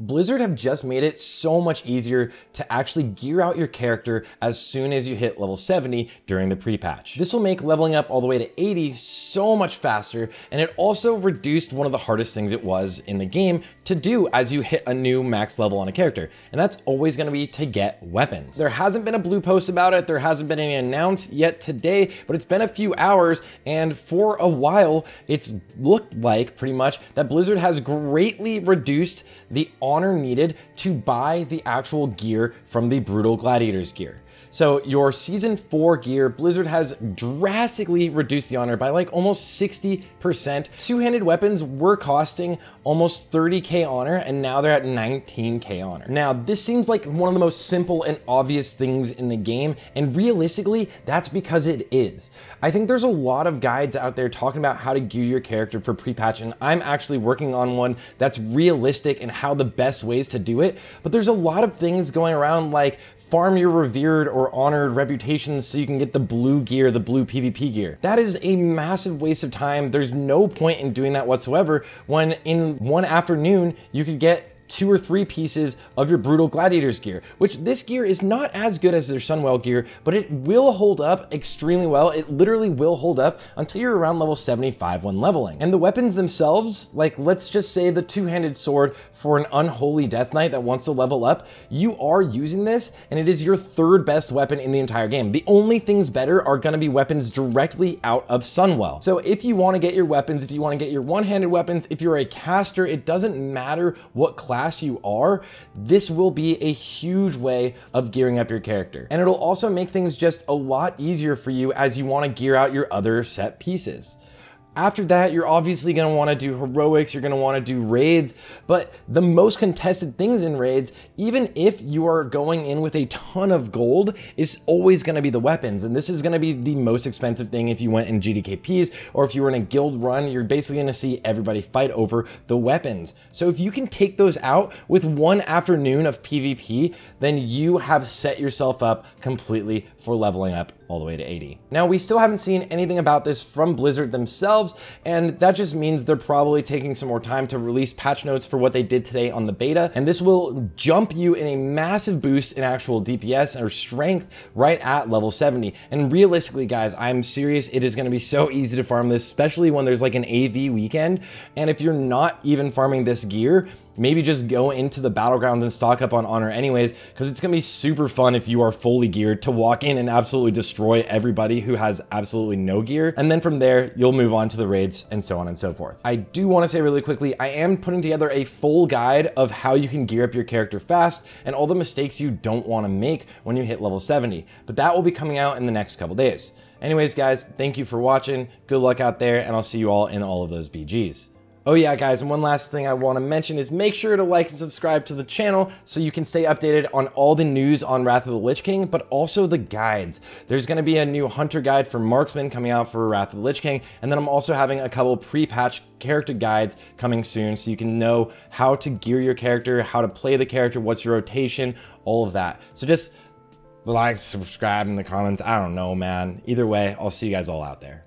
Blizzard have just made it so much easier to actually gear out your character as soon as you hit level 70 during the pre-patch. This will make leveling up all the way to 80 so much faster, and it also reduced one of the hardest things it was in the game to do as you hit a new max level on a character, and that's always gonna be to get weapons. There hasn't been a blue post about it, there hasn't been any announced yet today, but it's been a few hours, and for a while, it's looked like pretty much that Blizzard has greatly reduced the honor needed to buy the actual gear from the Brutal Gladiators gear. So your season four gear, Blizzard has drastically reduced the honor by like almost 60%. Two-handed weapons were costing almost 30k honor and now they're at 19k honor. Now this seems like one of the most simple and obvious things in the game and realistically that's because it is. I think there's a lot of guides out there talking about how to gear your character for pre-patch and I'm actually working on one that's realistic and how the best ways to do it. But there's a lot of things going around like farm your revered or honored reputations so you can get the blue gear, the blue PvP gear. That is a massive waste of time. There's no point in doing that whatsoever when in one afternoon you could get two or three pieces of your Brutal Gladiators gear, which this gear is not as good as their Sunwell gear, but it will hold up extremely well. It literally will hold up until you're around level 75 when leveling. And the weapons themselves, like let's just say the two-handed sword for an unholy death knight that wants to level up, you are using this and it is your third best weapon in the entire game. The only things better are gonna be weapons directly out of Sunwell. So if you wanna get your weapons, if you wanna get your one-handed weapons, if you're a caster, it doesn't matter what class class you are, this will be a huge way of gearing up your character. And it'll also make things just a lot easier for you as you wanna gear out your other set pieces. After that, you're obviously gonna wanna do heroics, you're gonna wanna do raids, but the most contested things in raids, even if you are going in with a ton of gold, is always gonna be the weapons. And this is gonna be the most expensive thing if you went in GDKPs or if you were in a guild run, you're basically gonna see everybody fight over the weapons. So if you can take those out with one afternoon of PvP, then you have set yourself up completely for leveling up all the way to 80. Now, we still haven't seen anything about this from Blizzard themselves, and that just means they're probably taking some more time to release patch notes for what they did today on the beta, and this will jump you in a massive boost in actual DPS or strength right at level 70. And realistically, guys, I'm serious, it is gonna be so easy to farm this, especially when there's like an AV weekend, and if you're not even farming this gear, maybe just go into the battlegrounds and stock up on honor anyways, because it's gonna be super fun if you are fully geared to walk in and absolutely destroy everybody who has absolutely no gear. And then from there, you'll move on to the raids and so on and so forth. I do wanna say really quickly, I am putting together a full guide of how you can gear up your character fast and all the mistakes you don't wanna make when you hit level 70, but that will be coming out in the next couple days. Anyways, guys, thank you for watching. Good luck out there, and I'll see you all in all of those BGs. Oh yeah, guys, and one last thing I want to mention is make sure to like and subscribe to the channel so you can stay updated on all the news on Wrath of the Lich King, but also the guides. There's going to be a new Hunter guide for Marksman coming out for Wrath of the Lich King, and then I'm also having a couple pre-patch character guides coming soon so you can know how to gear your character, how to play the character, what's your rotation, all of that. So just like, subscribe in the comments. I don't know, man. Either way, I'll see you guys all out there.